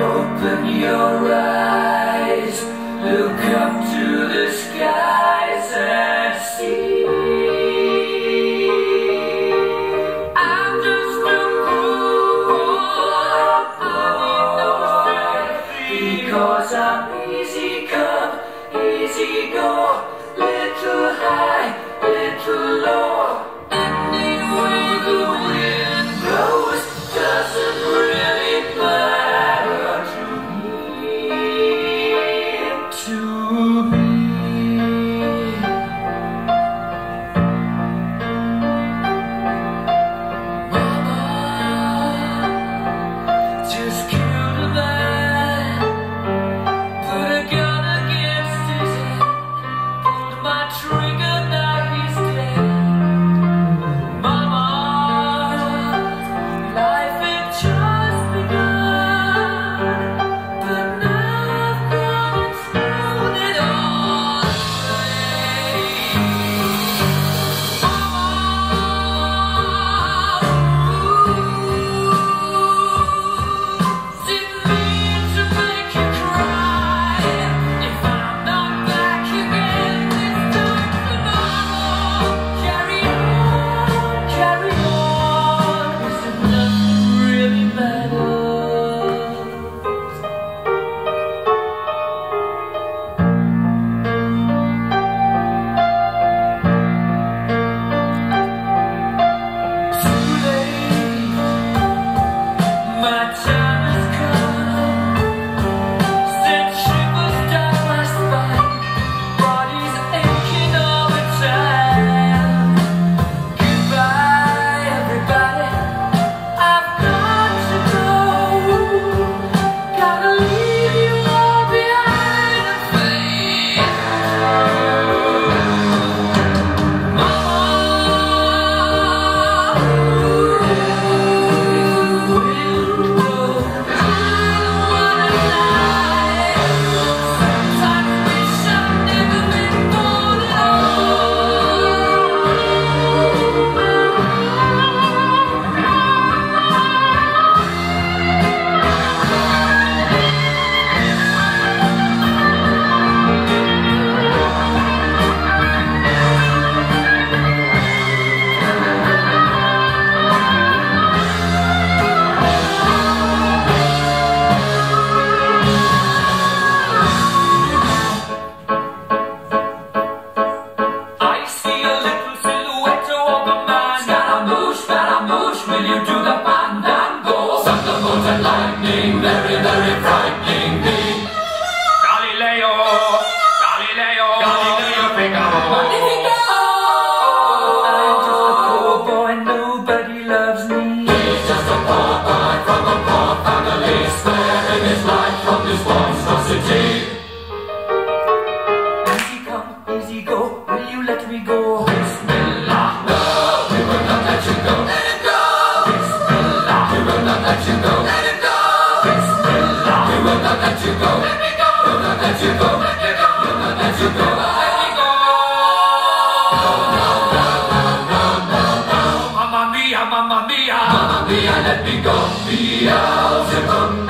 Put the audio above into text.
Open your eyes, look up to the skies and see. I'm just a boy, because I'm easy come, easy go, little high, little low. true. How will you do that? Diana Pico, Beelzebub.